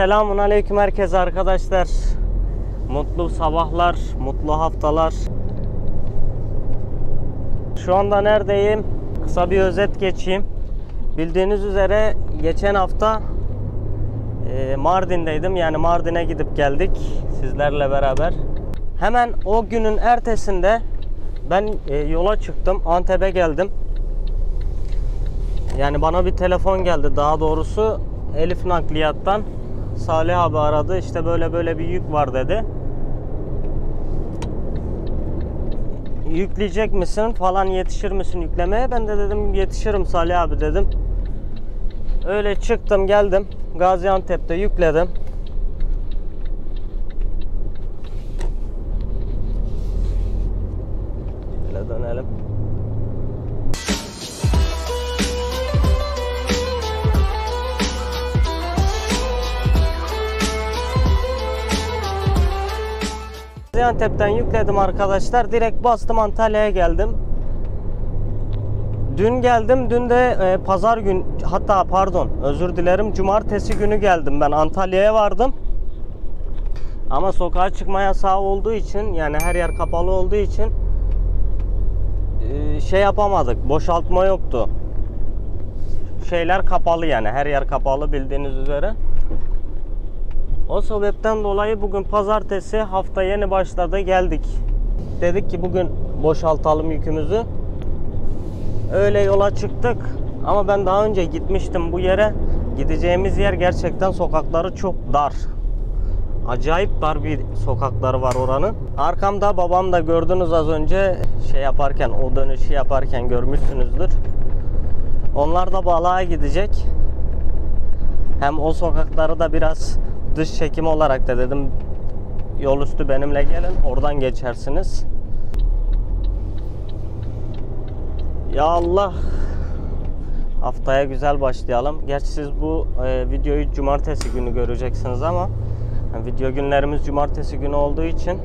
Selamun aleyküm herkese arkadaşlar. Mutlu sabahlar, mutlu haftalar. Şu anda neredeyim? Kısa bir özet geçeyim. Bildiğiniz üzere geçen hafta e, Mardin'deydim. Yani Mardin'e gidip geldik sizlerle beraber. Hemen o günün ertesinde ben e, yola çıktım. Antep'e geldim. Yani bana bir telefon geldi daha doğrusu Elif Nakliyat'tan Salih abi aradı işte böyle böyle bir yük var dedi. Yükleyecek misin falan yetişir misin yüklemeye? Ben de dedim yetişirim Salih abi dedim. Öyle çıktım geldim Gaziantep'te yükledim. Gaziantep'ten yükledim arkadaşlar. Direkt bastım Antalya'ya geldim. Dün geldim. Dün de e, pazar gün hatta pardon özür dilerim. Cumartesi günü geldim ben Antalya'ya vardım. Ama sokağa çıkma yasağı olduğu için yani her yer kapalı olduğu için e, şey yapamadık. Boşaltma yoktu. Şeyler kapalı yani. Her yer kapalı bildiğiniz üzere. O sebepten dolayı bugün pazartesi hafta yeni başladı geldik. Dedik ki bugün boşaltalım yükümüzü. Öyle yola çıktık. Ama ben daha önce gitmiştim bu yere. Gideceğimiz yer gerçekten sokakları çok dar. Acayip dar bir sokakları var oranın. Arkamda babam da gördünüz az önce şey yaparken o dönüşü yaparken görmüşsünüzdür. Onlar da balığa gidecek. Hem o sokakları da biraz dış çekim olarak da dedim yol üstü benimle gelin oradan geçersiniz. Ya Allah haftaya güzel başlayalım. Gerçi siz bu e, videoyu cumartesi günü göreceksiniz ama yani video günlerimiz cumartesi günü olduğu için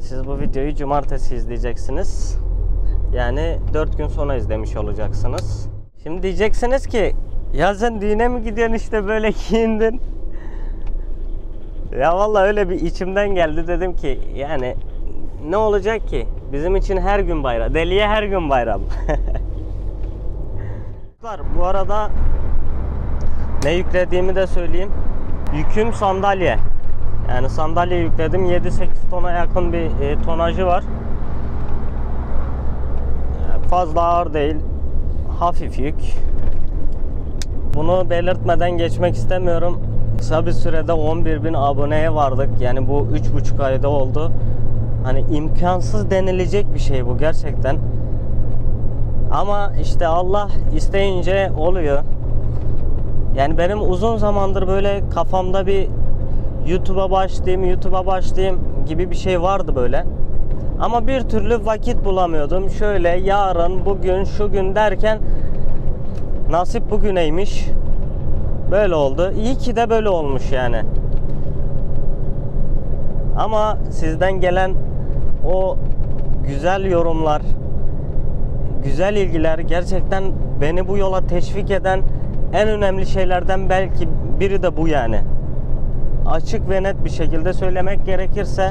siz bu videoyu cumartesi izleyeceksiniz. Yani 4 gün sonra izlemiş olacaksınız. Şimdi diyeceksiniz ki ya sen düğüne mi gidiyorsun işte böyle giyindin. Ya vallahi öyle bir içimden geldi dedim ki yani ne olacak ki? Bizim için her gün bayram. Deliye her gün bayram. Bu arada ne yüklediğimi de söyleyeyim. Yüküm sandalye. Yani sandalye yükledim. 7-8 tona yakın bir e, tonajı var. Fazla ağır değil. Hafif yük. Bunu belirtmeden geçmek istemiyorum. Kısa bir sürede 11 bin aboneye vardık. Yani bu 3,5 ayda oldu. Hani imkansız denilecek bir şey bu gerçekten. Ama işte Allah isteyince oluyor. Yani benim uzun zamandır böyle kafamda bir YouTube'a başlayayım, YouTube'a başlayayım gibi bir şey vardı böyle. Ama bir türlü vakit bulamıyordum. Şöyle yarın, bugün, şu gün derken nasip bugüneymiş. Böyle oldu. İyi ki de böyle olmuş yani. Ama sizden gelen o güzel yorumlar, güzel ilgiler gerçekten beni bu yola teşvik eden en önemli şeylerden belki biri de bu yani. Açık ve net bir şekilde söylemek gerekirse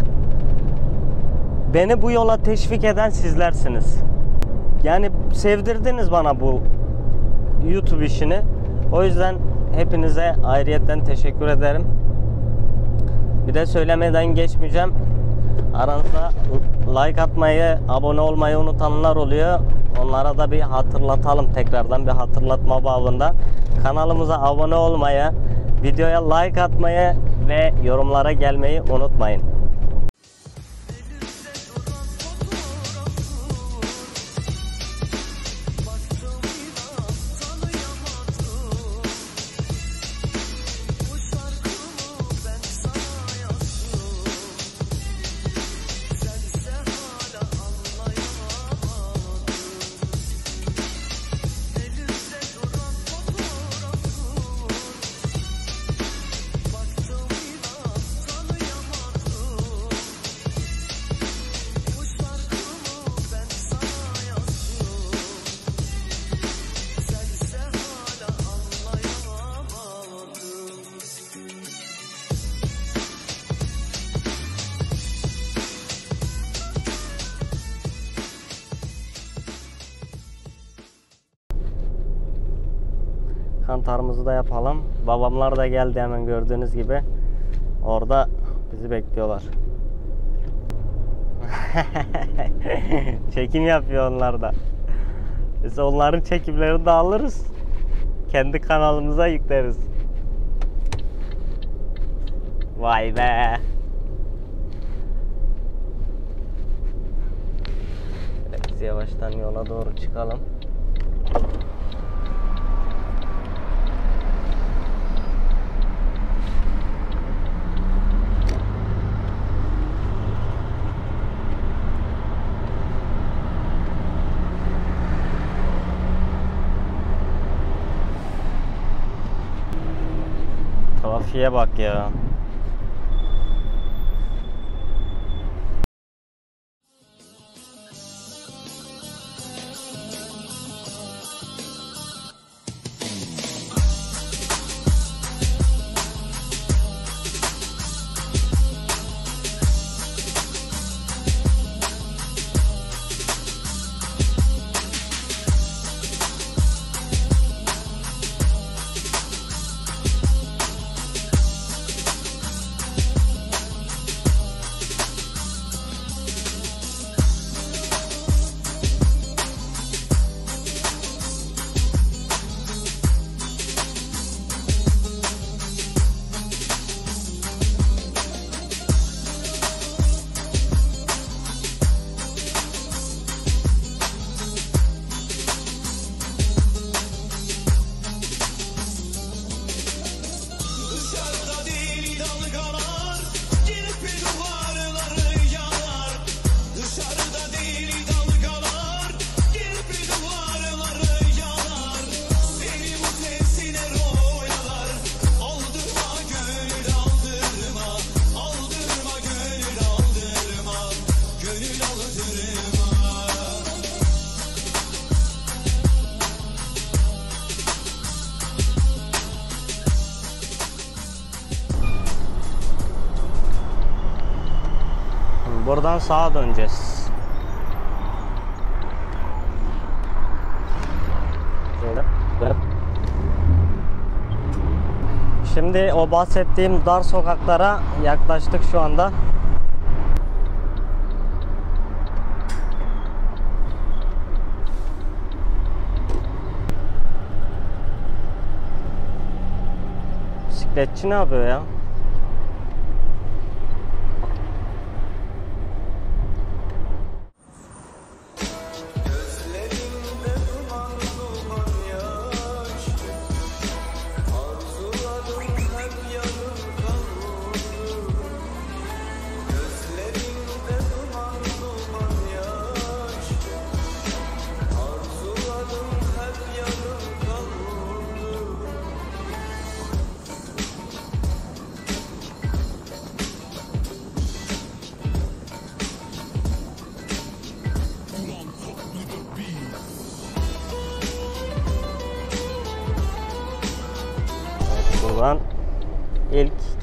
beni bu yola teşvik eden sizlersiniz. Yani sevdirdiniz bana bu YouTube işini. O yüzden hepinize ayrıyetten teşekkür ederim. Bir de söylemeden geçmeyeceğim. Aranızda like atmayı, abone olmayı unutanlar oluyor. Onlara da bir hatırlatalım tekrardan bir hatırlatma babında. Kanalımıza abone olmayı, videoya like atmayı ve yorumlara gelmeyi unutmayın. Mantarımızı da yapalım. Babamlar da geldi hemen gördüğünüz gibi. Orada bizi bekliyorlar. Çekim yapıyor onlar da. Biz onların çekimlerini de alırız. Kendi kanalımıza yükleriz. Vay be. Biz yavaştan yola doğru çıkalım. Trafiğe bak ya. Dışarıda Buradan sağa döneceğiz. Şimdi o bahsettiğim dar sokaklara yaklaştık şu anda. Bisikletçi ne yapıyor ya?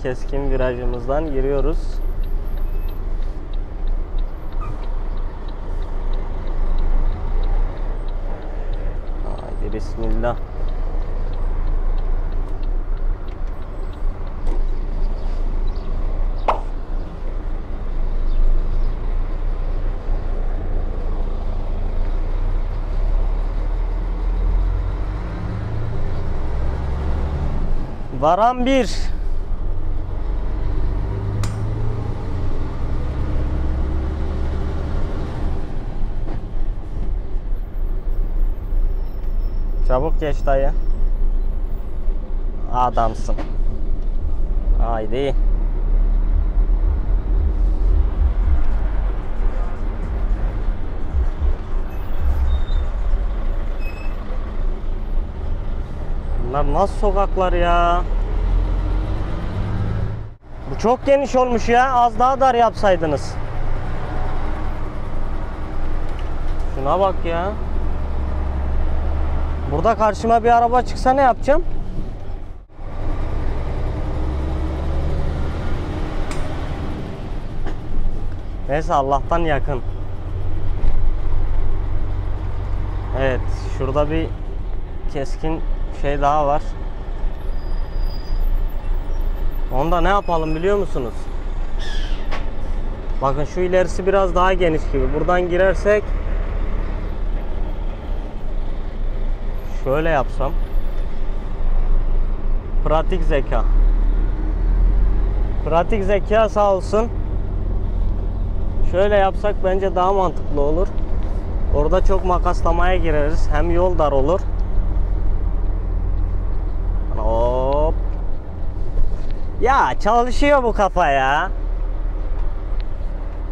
Keskin virajımızdan giriyoruz. Haydi bismillah. Varan bir. Çabuk geç dayı. Adamsın. Haydi. Bunlar nasıl sokaklar ya? Bu çok geniş olmuş ya. Az daha dar yapsaydınız. Şuna bak ya. Burada karşıma bir araba çıksa ne yapacağım? Neyse Allah'tan yakın. Evet şurada bir keskin şey daha var. Onda ne yapalım biliyor musunuz? Bakın şu ilerisi biraz daha geniş gibi. Buradan girersek şöyle yapsam pratik zeka. Pratik zeka sağ olsun. Şöyle yapsak bence daha mantıklı olur. Orada çok makaslamaya gireriz. Hem yol dar olur. Hop. Ya çalışıyor bu kafa ya.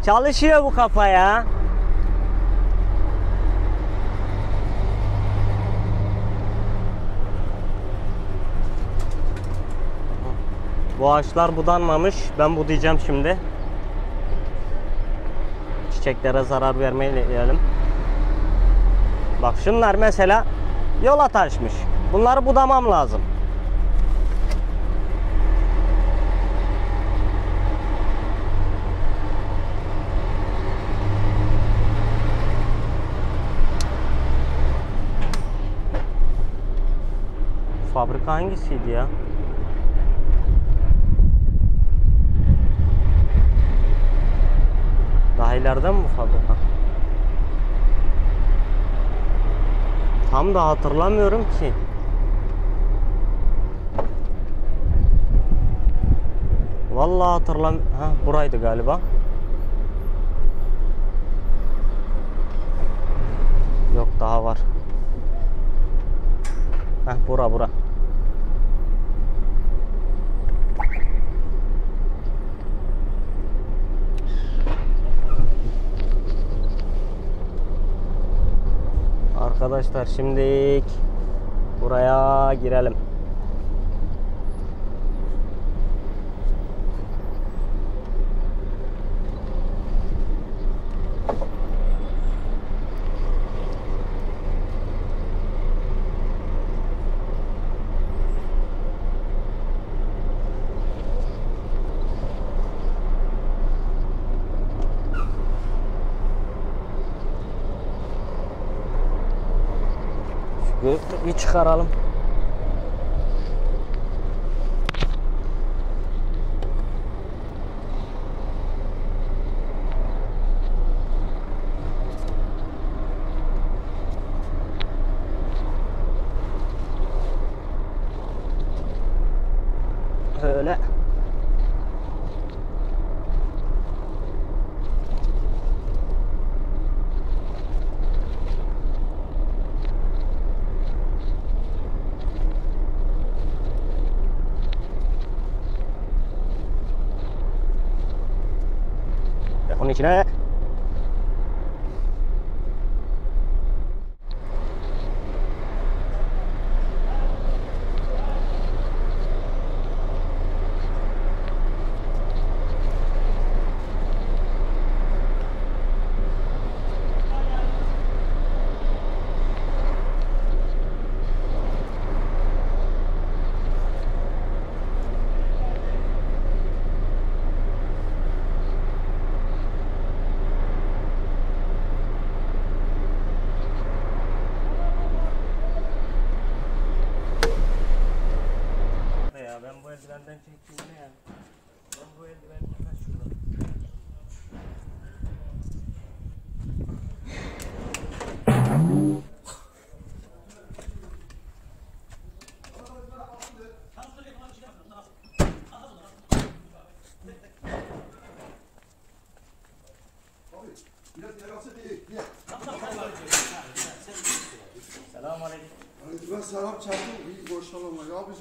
Çalışıyor bu kafa ya. Bu ağaçlar budanmamış. Ben budayacağım şimdi. Çiçeklere zarar vermeyelim. Bak şunlar mesela yola taşmış. Bunları budamam lazım. Fabrika hangisiydi ya? Daha ileride mi fabrika? Tam da hatırlamıyorum ki. Vallahi hatırlam ha buraydı galiba. Yok daha var. Heh bura bura. Arkadaşlar şimdi buraya girelim. Şu göğü bir çıkaralım. に着ない。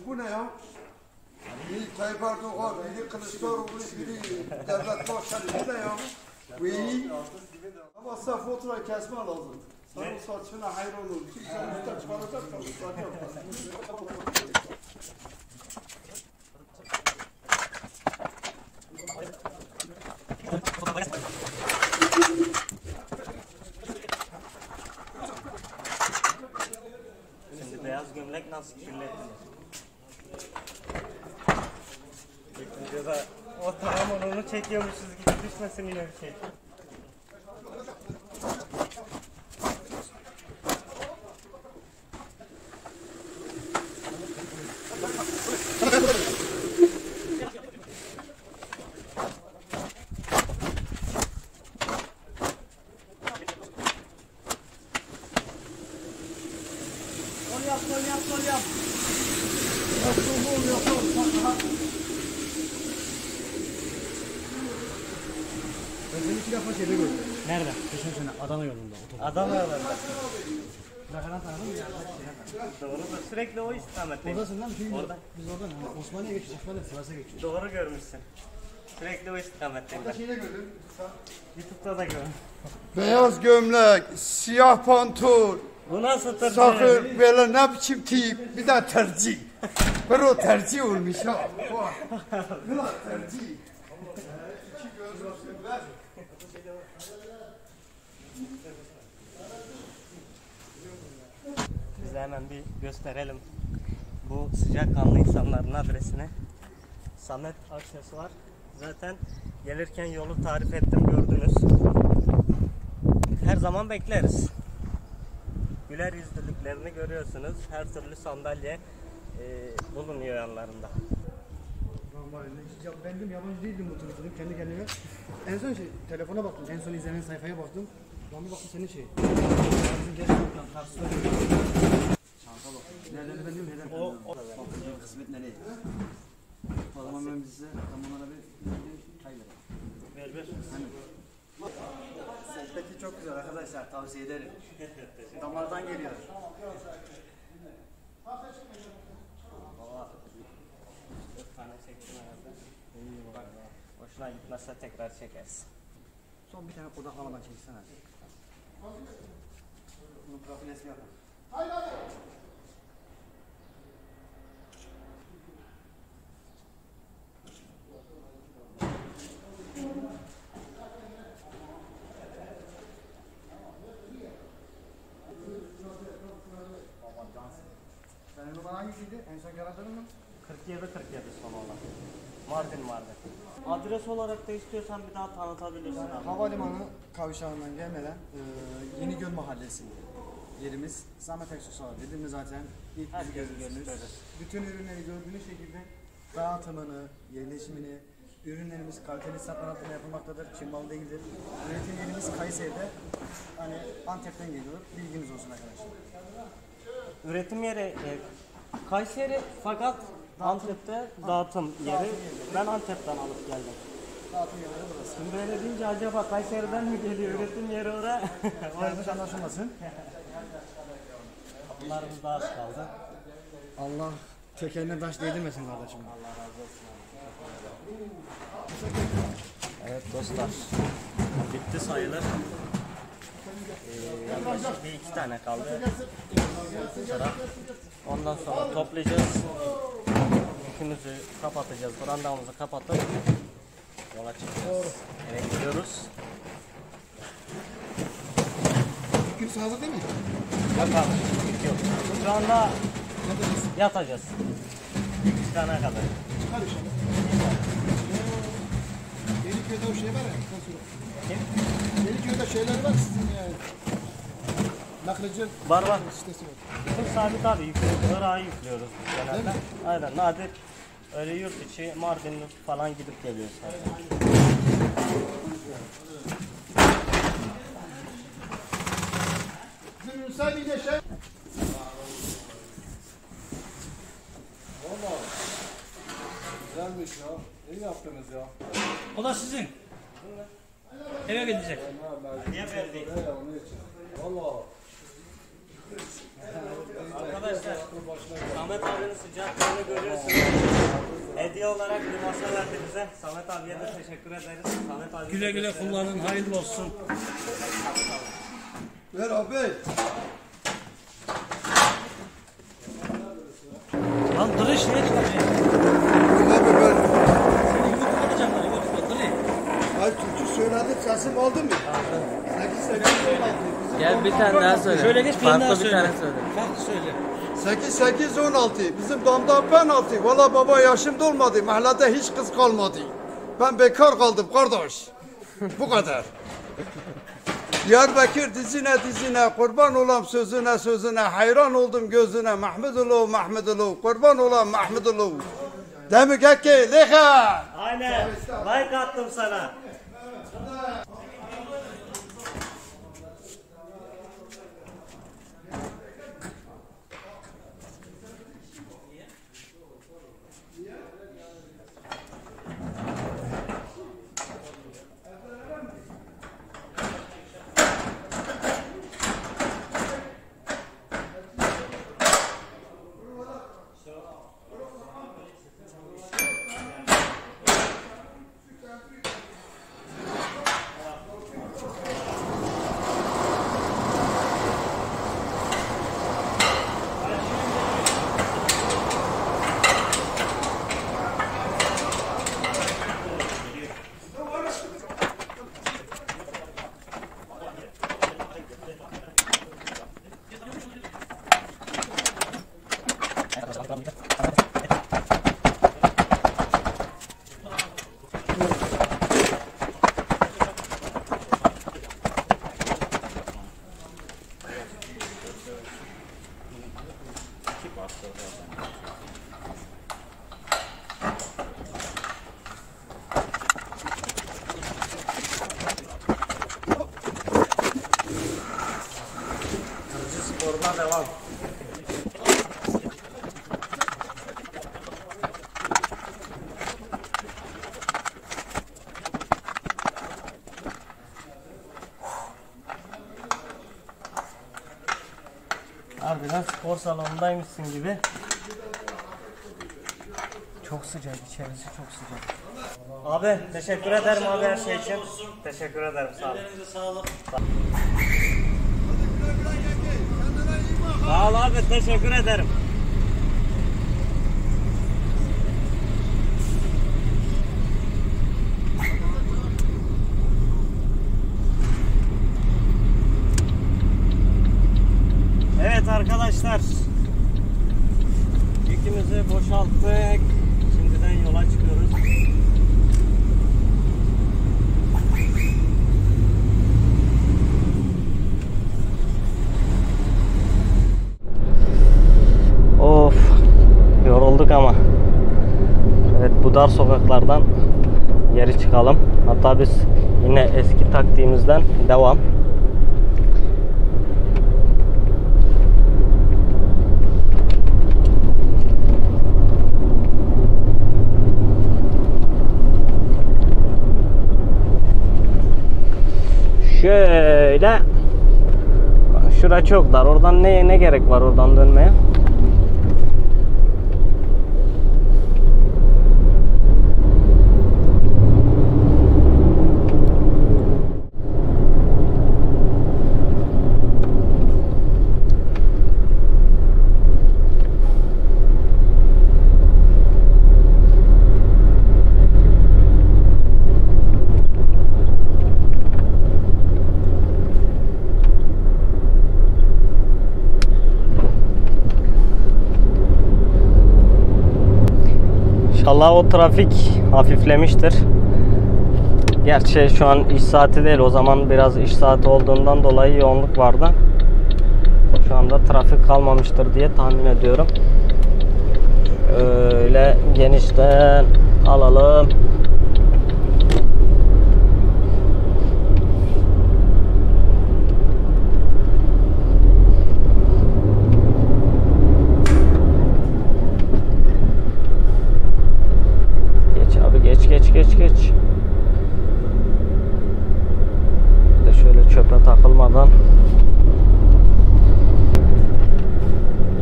Bu ne ya? Biri Tayyip Erdoğan, biri Kılıçdaroğlu, biri Devlet Bahçeli. Bu ne ya? Bu iyi. Ama sen fatura kesme lazım. Senin saçına hayır olur. Kimse üstten çıkaracak da ıslatacak. Şimdi beyaz gömlek nasıl kirletilir? Videoda o tamamen onu çekiyormuşuz gibi düşmesin yine bir şey. O istikametteyim. Oradasın lan. Çünkü Orada. Biz oradan yani Osmaniye geçiyoruz. Osmaniye Sivas'a geçiyoruz. Doğru görmüşsün. Sürekli o istikametteyim ben. Şeyde gördüm. YouTube'da da gördüm. Beyaz gömlek, siyah pantol, Bu nasıl tır? sakın böyle ne biçim tip, bir de tercih. Bir o tercih olmuş ha. O tercih. İki ver. Biz de hemen bir gösterelim. Bu sıcakkanlı insanların adresine. Samet Aksesuar. Zaten gelirken yolu tarif ettim gördünüz. Her zaman bekleriz. Güler yüzlülüklerini görüyorsunuz. Her türlü sandalye e, bulunuyor yanlarında. Ben dedim yabancı değildim bu turistlerin kendi kendime. En son şey telefona baktım. En son izlenen sayfaya baktım. Lan bir baktım senin şey. Bizim karşısında Çanta bak. Nereden ben diyorum nereden O, o Bakın kısmet nereye? O zaman ben size tam onlara bir çay vereyim. ver ver. Setteki çok güzel arkadaşlar tavsiye ederim. Damardan geliyor. Dört tane çektim herhalde. Bak, hoşuna gitmezse tekrar çekeriz. Son bir tane odaklamadan çeksene. Bunun profil resmi yapalım. Senin numara hangisiydi? En son yaradığın mı? 47 47 son olan. Mardin Mardin. Adres olarak da istiyorsan bir daha tanıtabilirsin abi. Havalimanı kavşağından gelmeden e, Yenigöl Mahallesi yerimiz. Samet Aksesuar dediğimiz zaten ilk bizi Herkes gösterir. Bütün ürünleri gördüğünüz şekilde dağıtımını, yerleşimini, ürünlerimiz kaliteli satın altında yapılmaktadır. Çin malı değildir. Üretim yerimiz Kayseri'de. Hani Antep'ten geliyor. Bilginiz olsun arkadaşlar. Üretim yeri e, Kayseri fakat Antep'te dağıtım yeri. Ben Antep'ten alıp geldim. Dağıtım yerleri burası. Şimdi böyle deyince acaba Kayseri'den mi geliyor üretim yeri oraya? Yanlış anlaşılmasın. Bunlarımız daha az kaldı. Allah tekerine taş değdirmesin kardeşim. Evet dostlar. Bitti sayılır. Ee, yaklaşık bir iki tane kaldı. Sıra. Ondan sonra toplayacağız. Yükümüzü kapatacağız. Brandamızı kapatıp yola çıkacağız. Evet gidiyoruz. Yükümüz hazır değil mi? Yok abi. yük Yok. Şu anda yatacağız. Yük çıkana kadar. Çıkar inşallah. Yeniköy'de o şey var ya. Kim? Yeniköy'de şeyler var sizin yani. Naklici Var var. sitesi var. Bizim sabit abi yüklüyoruz. Irak'a yüklüyoruz genelde. Aynen nadir. Öyle yurt içi Mardin falan gidip geliyoruz. sadece. Bizim müsaade şey. Güzelmiş ya. İyi yaptınız ya. O da sizin. Eve gidecek. Niye için. Valla. Arkadaşlar Samet abinin sıcaklığını görüyorsunuz. Hediye olarak bir masa verdi bize. Samet abiye de teşekkür ederiz. Samet abi Güle güle kullanın. Hayırlı olsun. Ver abi. Lan dırış ne çıkacak? Abi ben Seni yumruk atacağım lan yumruk dırı. Ay Türkçü söyledim sesim aldı mı? 8 8 16. Gel bir tane daha söyle. Şöyle geç bir tane daha Farklı bir söyle. tane söyle. Farklı söyle. 8 8 16. Bizim damda penaltı. Valla baba yaşım dolmadı. Mahallede hiç kız kalmadı. Ben bekar kaldım kardeş. Bu kadar. Diyarbakır dizine dizine kurban olam sözüne sözüne hayran oldum gözüne Mahmudulu Mahmudulu kurban olam Mahmudulu. Demek ki leha. Aynen. Like attım sana. Devam devam. Harbiden spor salonundaymışsın gibi. Çok sıcak içerisi çok sıcak. Abi teşekkür ederim abi her şey için. Teşekkür ederim sağ olun. Ellerinize sağlık. Sağ ol abi teşekkür ederim. Evet arkadaşlar. Yükümüzü boşalttık. Şimdiden yola çıkıyoruz. Of. Yorulduk ama. Evet dar sokaklardan geri çıkalım. Hatta biz yine eski taktiğimizden devam. Şöyle Şura çok dar. Oradan ne ne gerek var oradan dönmeye? İnşallah o trafik hafiflemiştir. Gerçi şu an iş saati değil. O zaman biraz iş saati olduğundan dolayı yoğunluk vardı. Şu anda trafik kalmamıştır diye tahmin ediyorum. Öyle genişten alalım. Geç abi geç geç geç geç. Bir de şöyle takılmadan.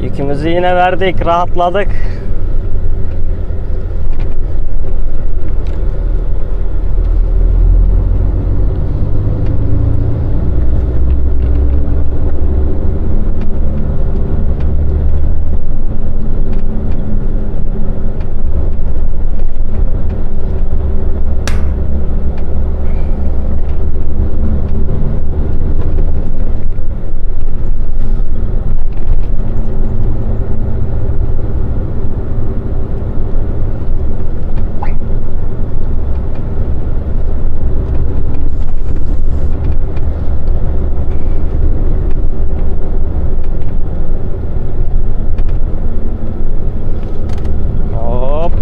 Yükümüzü yine verdik, rahatladık. Hop.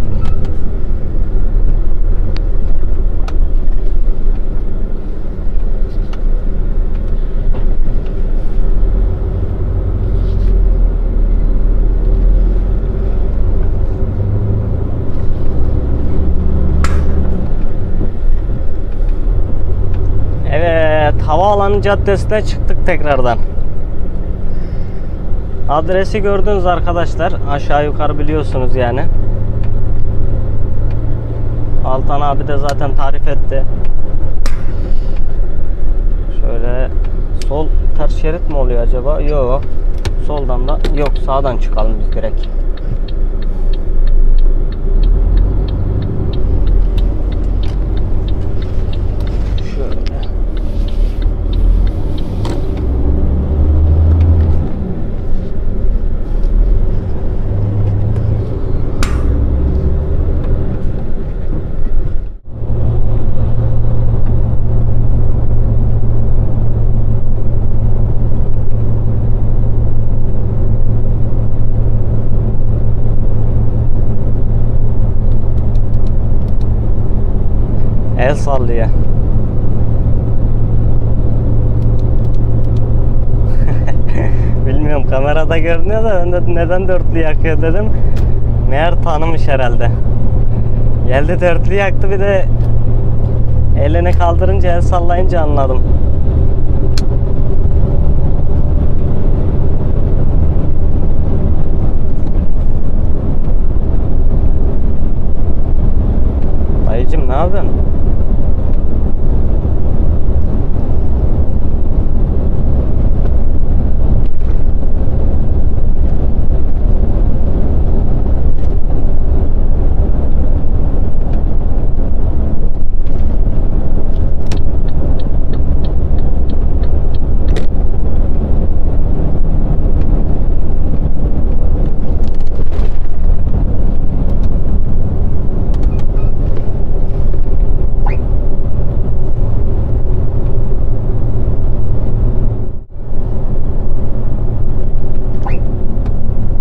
Evet, havaalanı caddesine çıktık tekrardan. Adresi gördünüz arkadaşlar. Aşağı yukarı biliyorsunuz yani. Altan abi de zaten tarif etti. Şöyle sol ters şerit mi oluyor acaba? Yok. Soldan da yok sağdan çıkalım biz direkt. Şöyle. El sallıyor. Bilmiyorum kamerada görünüyor da neden dörtlü yakıyor dedim. Meğer tanımış herhalde. Geldi dörtlü yaktı bir de elini kaldırınca el sallayınca anladım. Ne yapıyorsun?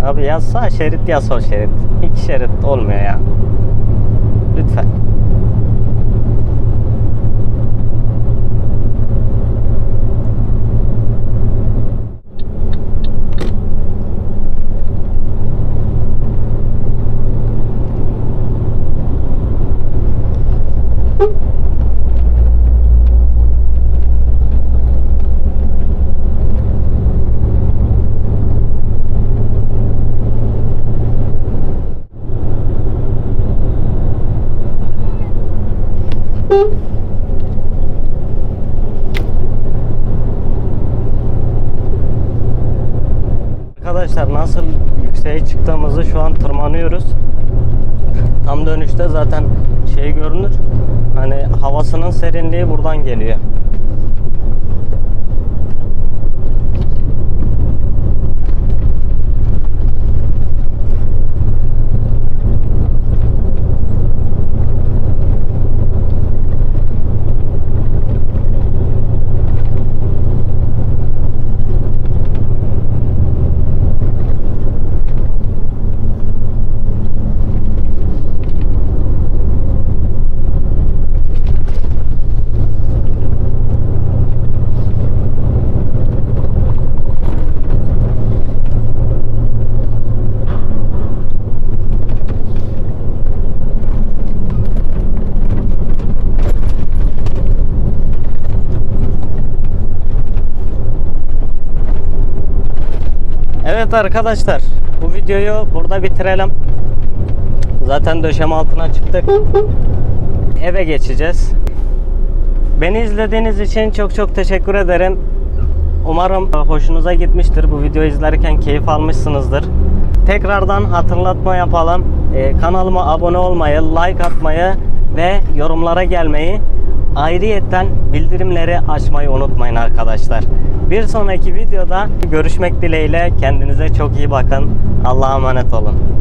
Abi ya sağ şerit ya sol şerit. İki şerit olmuyor ya. Lütfen. Arkadaşlar nasıl yükseğe çıktığımızı şu an tırmanıyoruz. Tam dönüşte zaten şey görünür. Hani havasının serinliği buradan geliyor. Evet arkadaşlar bu videoyu burada bitirelim. Zaten döşeme altına çıktık. Eve geçeceğiz. Beni izlediğiniz için çok çok teşekkür ederim. Umarım hoşunuza gitmiştir. Bu videoyu izlerken keyif almışsınızdır. Tekrardan hatırlatma yapalım. Ee, kanalıma abone olmayı, like atmayı ve yorumlara gelmeyi ayrıyetten bildirimleri açmayı unutmayın arkadaşlar. Bir sonraki videoda görüşmek dileğiyle kendinize çok iyi bakın. Allah'a emanet olun.